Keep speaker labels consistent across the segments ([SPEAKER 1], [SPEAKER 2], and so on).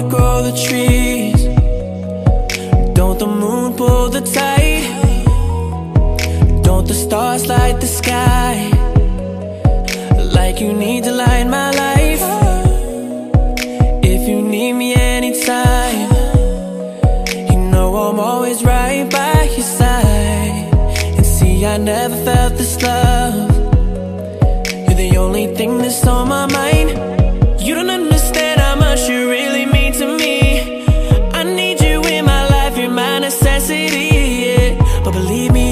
[SPEAKER 1] water grow the trees? Don't the moon pull the tide? Don't the stars light the sky? Like you need to light my life If you need me anytime You know I'm always right by your side And see I never felt this love You're the only thing that's on my mind You don't understand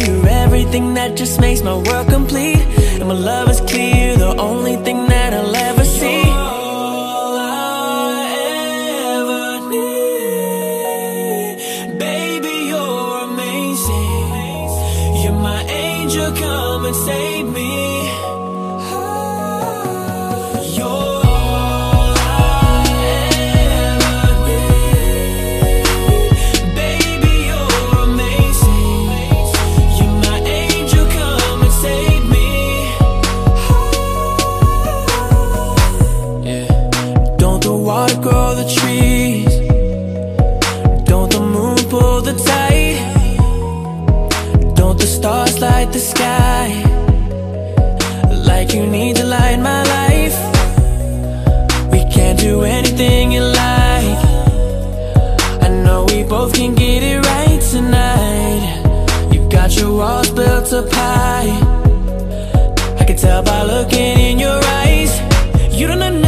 [SPEAKER 1] you're everything that just makes my world complete. And my love is clear, the only thing that I'll ever see. All I ever need. Baby, you're amazing. You're my angel, come and save me You need to light my life. We can't do anything you like. I know we both can get it right tonight. You've got your walls built up high. I can tell by looking in your eyes. You don't understand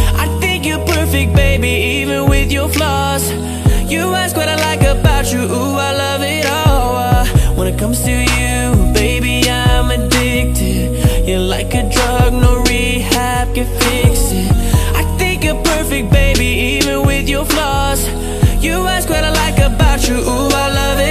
[SPEAKER 1] perfect, baby, even with your flaws. You ask what I like about you, ooh, I love it all. Uh, When it comes to you, baby, I'm addicted. You're like a drug, no rehab can fix it. I think you're perfect, baby, even with your flaws. You ask what I like about you, ooh, I love it